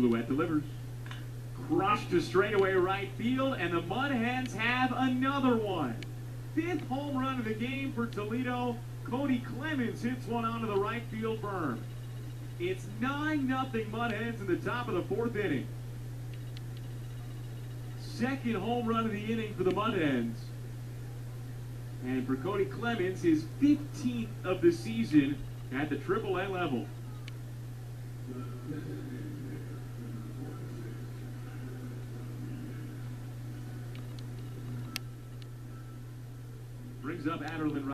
Blewett delivers. Crushed to straightaway right field, and the Mud Hens have another one. Fifth home run of the game for Toledo. Kody Clemens hits one onto the right field berm. It's 9 0 Mud Hens in the top of the fourth inning. Second home run of the inning for the Mud Hens. And for Kody Clemens, his 15th of the season at the AAA level. Brings up Adderlin.